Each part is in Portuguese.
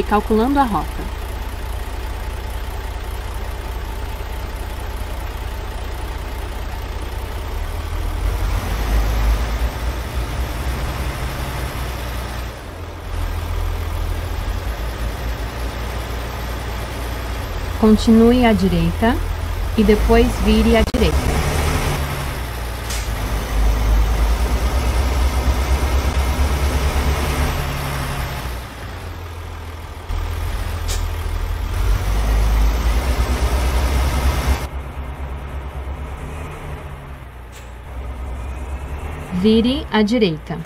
recalculando a rota. Continue à direita e depois vire à direita. Vire à direita.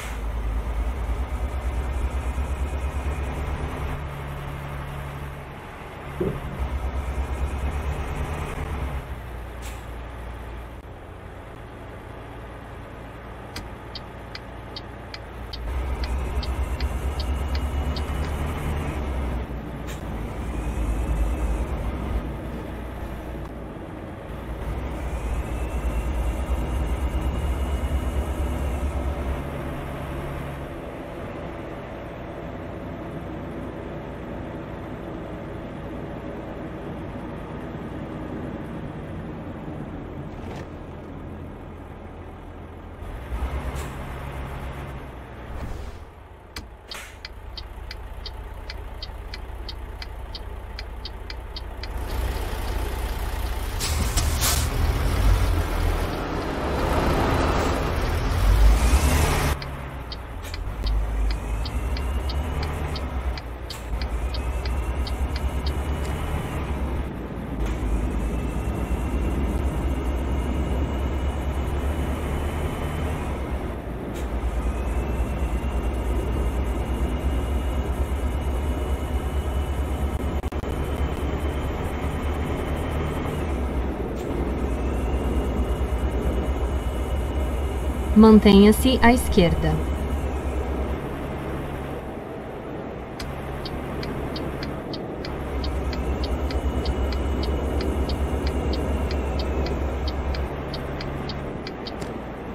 Mantenha-se à esquerda.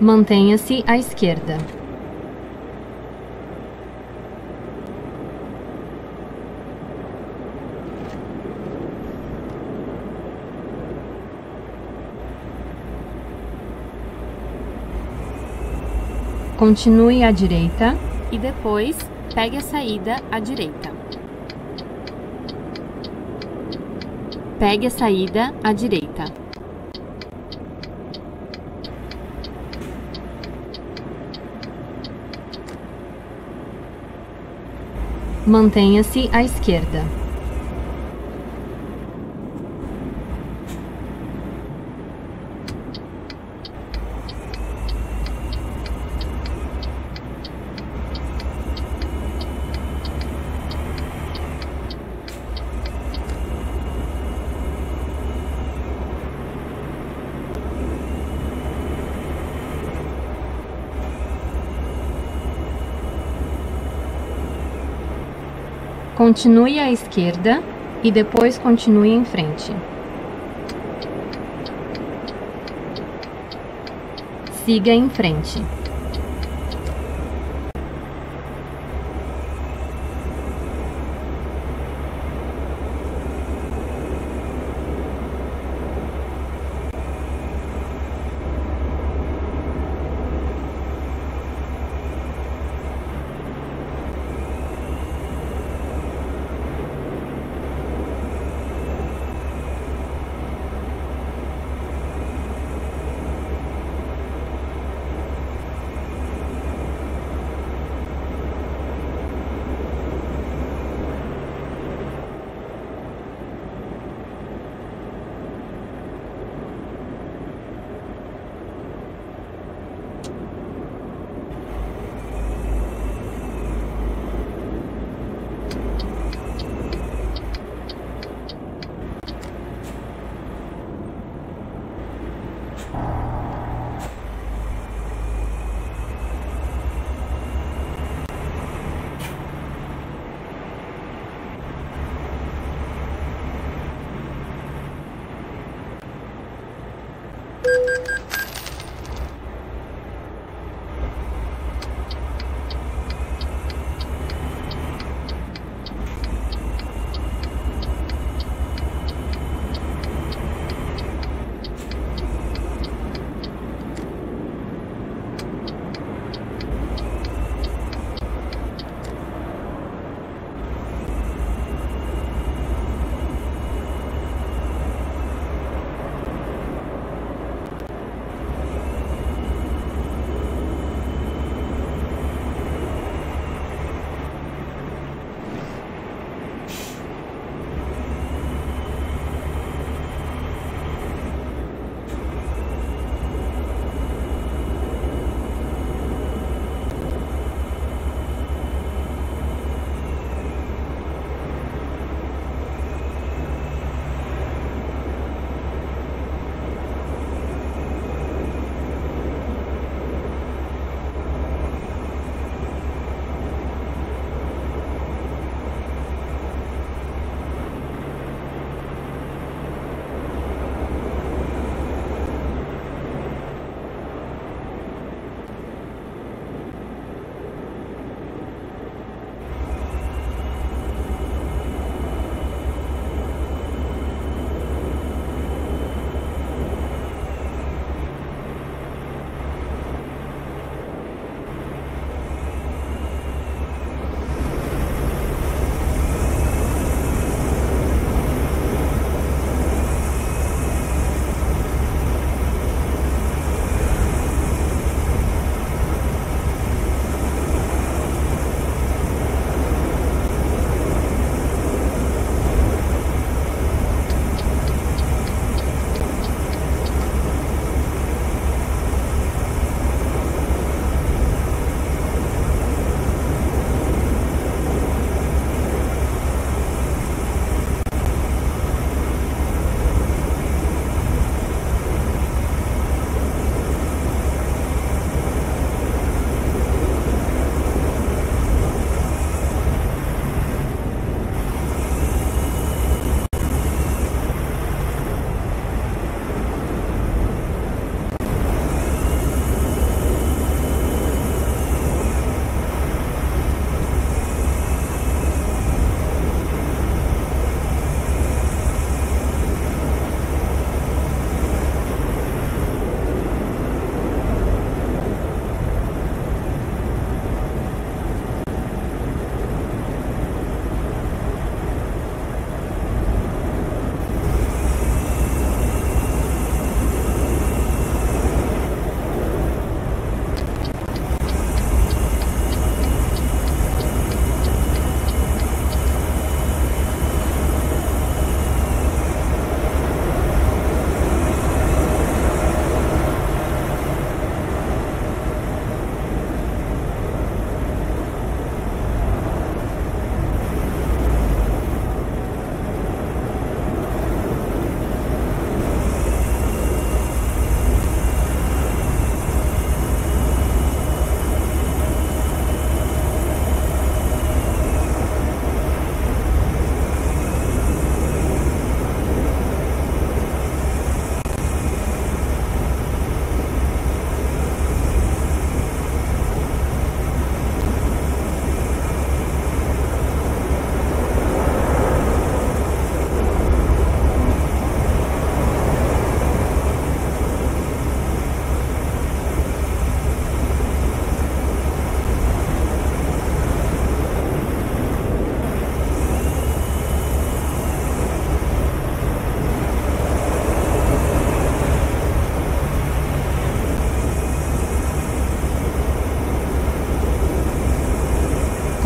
Mantenha-se à esquerda. Continue à direita e depois pegue a saída à direita. Pegue a saída à direita. Mantenha-se à esquerda. Continue à esquerda e depois continue em frente. Siga em frente.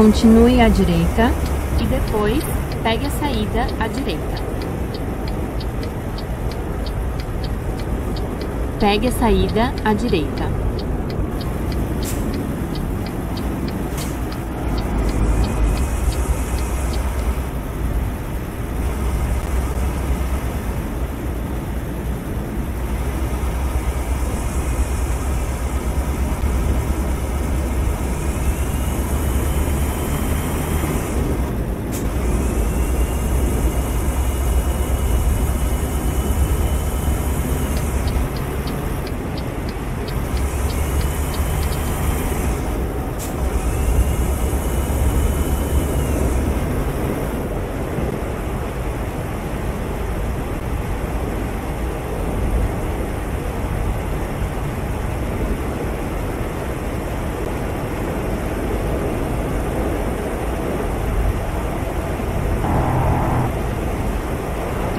Continue à direita e depois pegue a saída à direita. Pegue a saída à direita.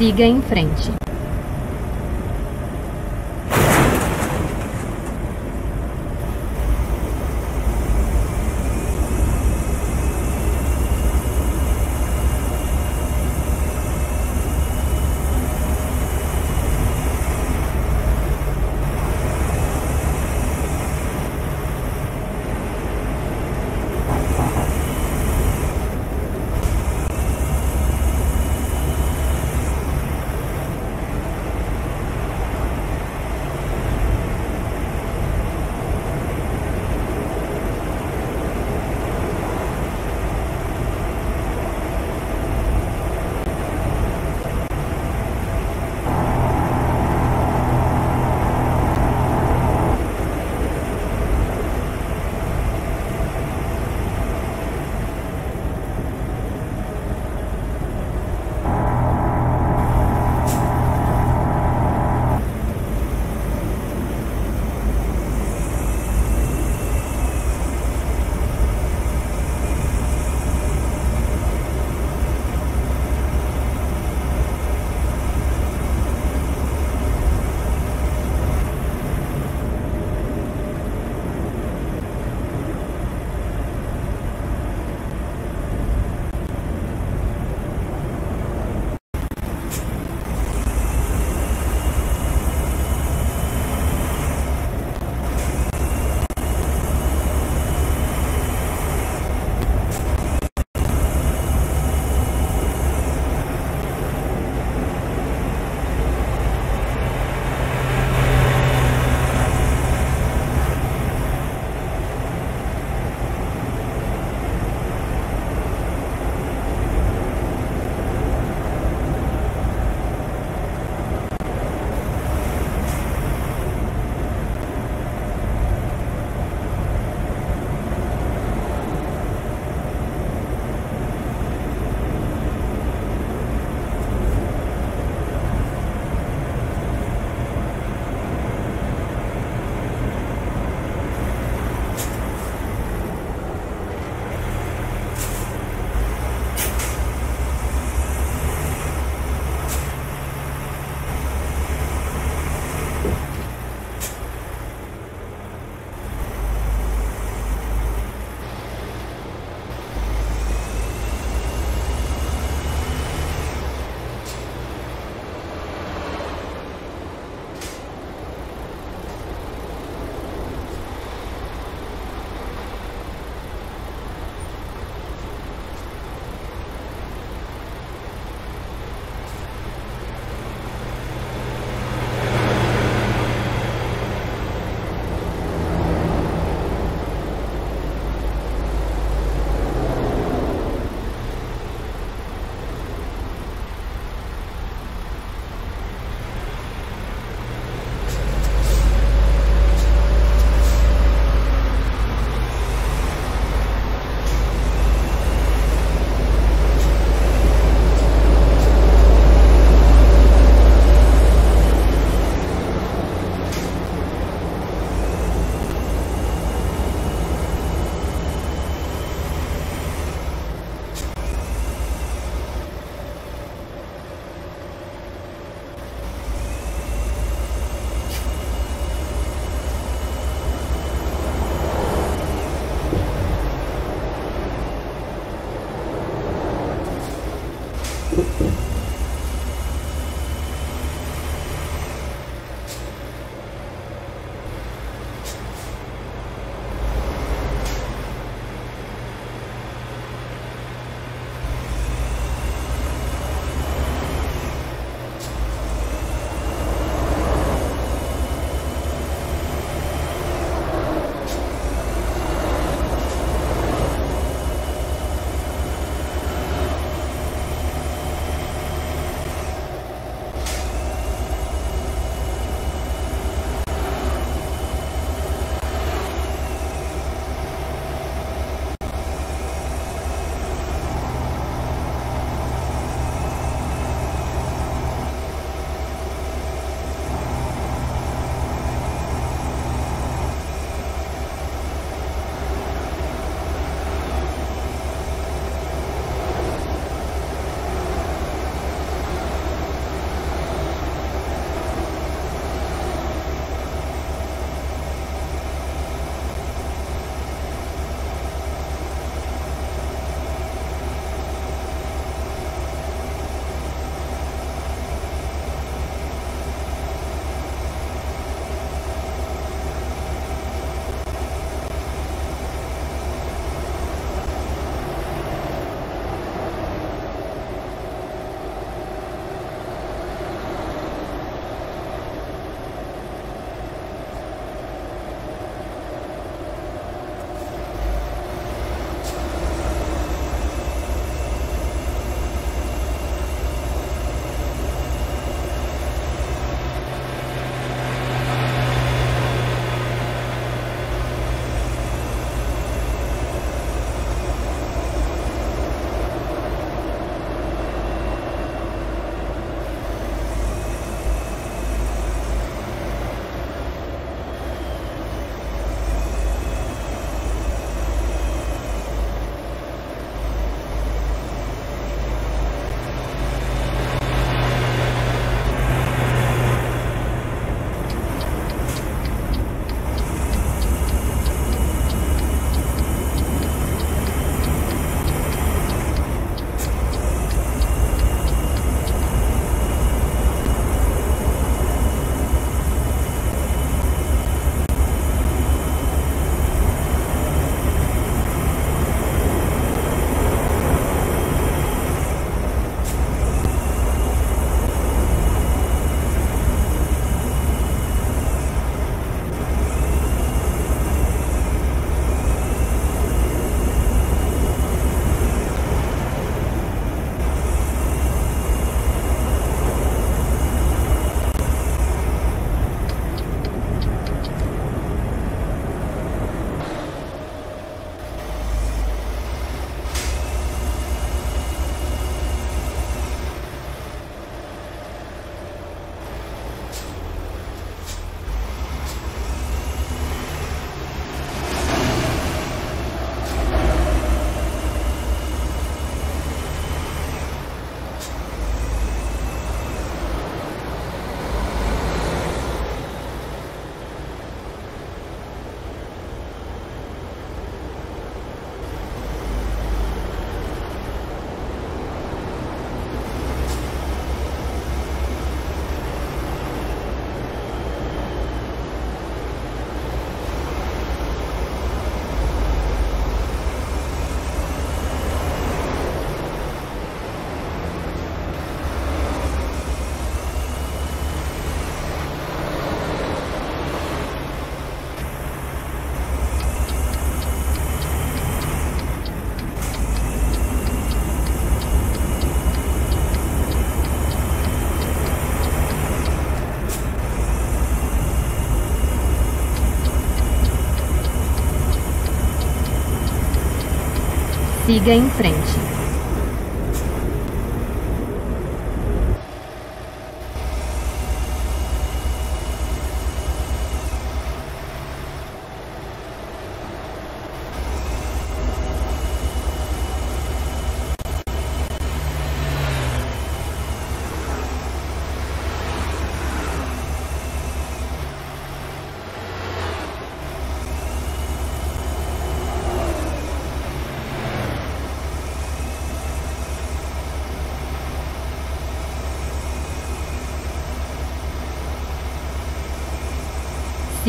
Siga em frente. Siga em frente.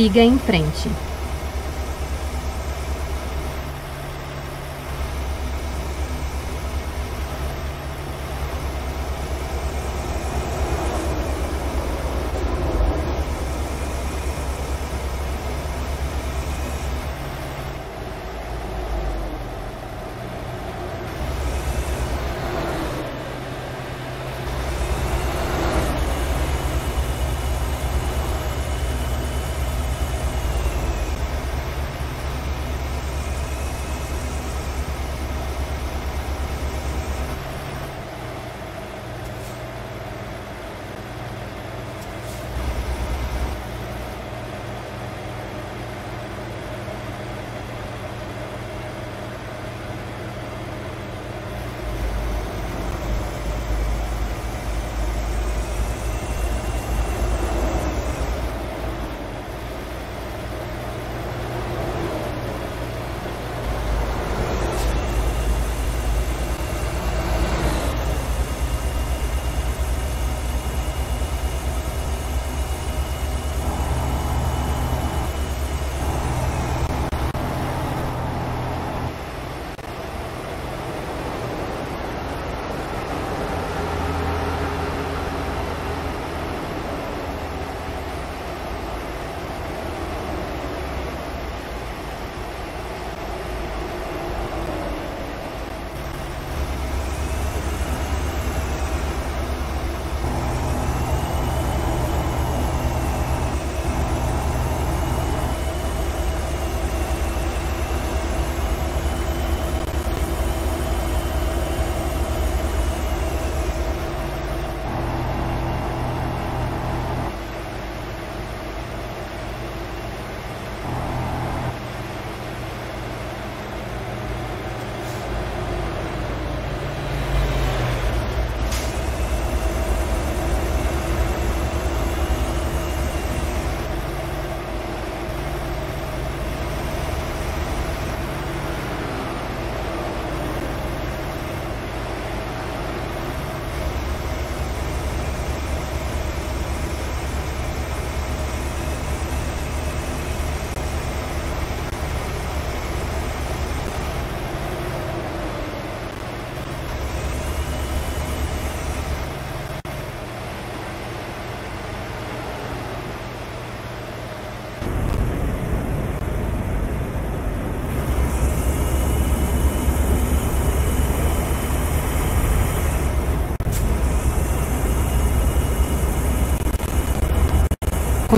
Siga em frente.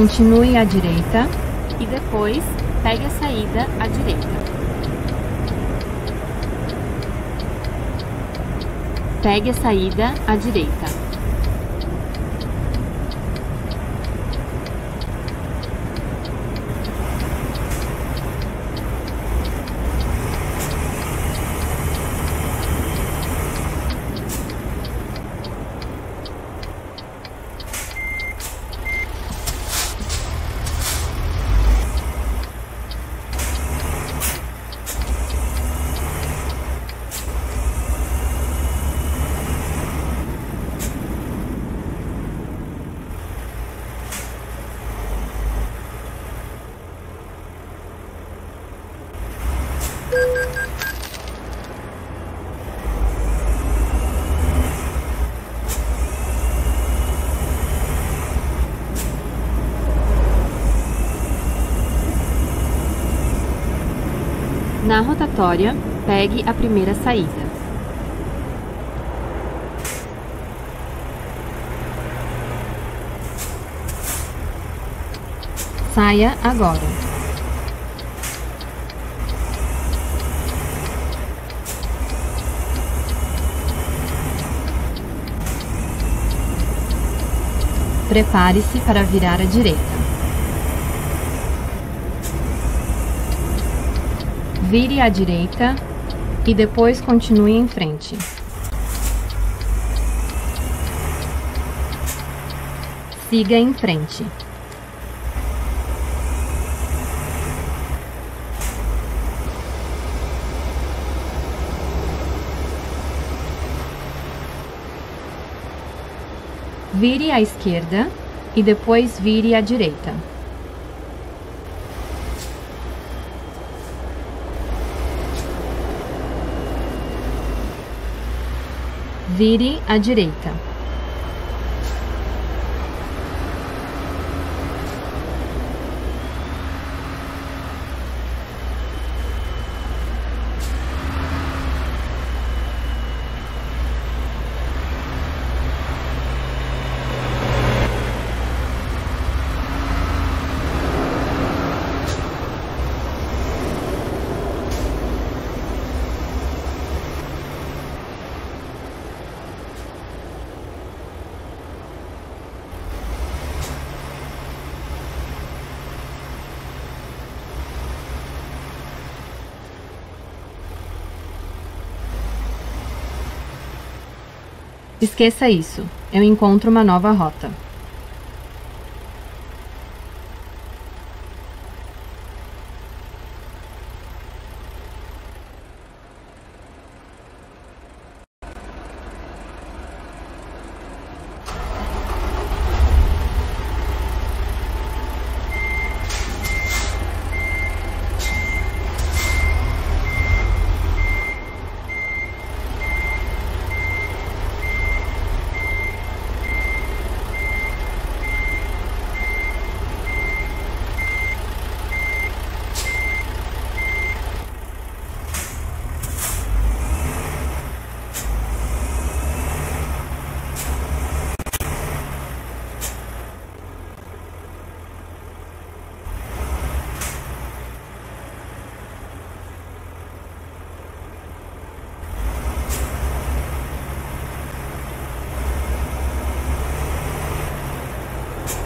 Continue à direita e depois pegue a saída à direita. Pegue a saída à direita. Na rotatória, pegue a primeira saída. Saia agora. Prepare-se para virar à direita. Vire à direita e depois continue em frente. Siga em frente. Vire à esquerda e depois vire à direita. Vire à direita. Esqueça isso. Eu encontro uma nova rota.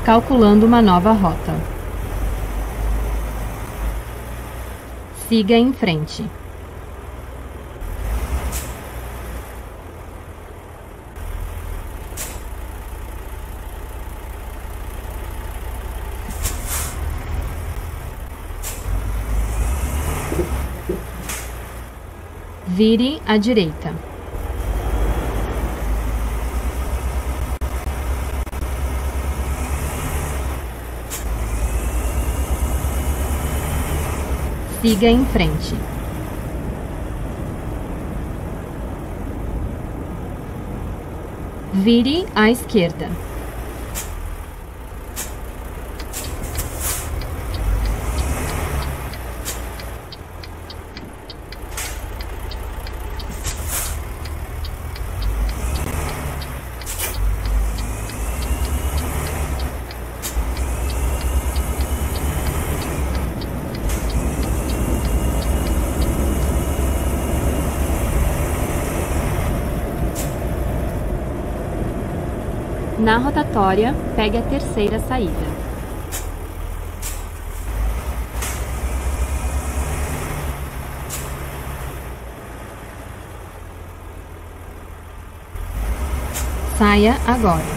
Calculando uma nova rota. Siga em frente. Vire à direita. Siga em frente. Vire à esquerda. Na rotatória, pegue a terceira saída. Saia agora.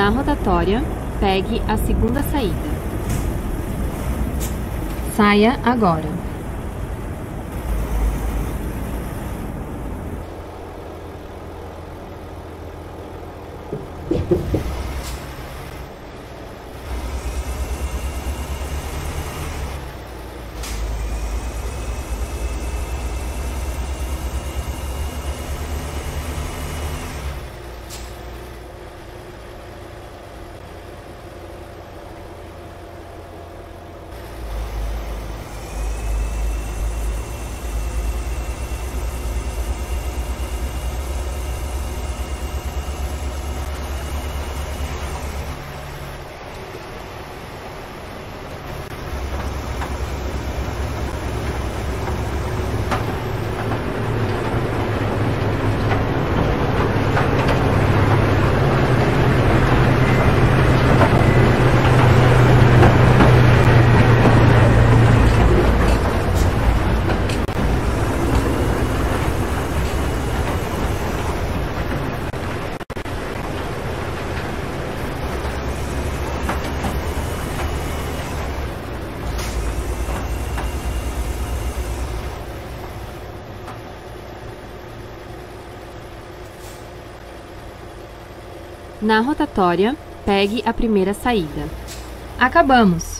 Na rotatória, pegue a segunda saída. Saia agora. Na rotatória, pegue a primeira saída. Acabamos!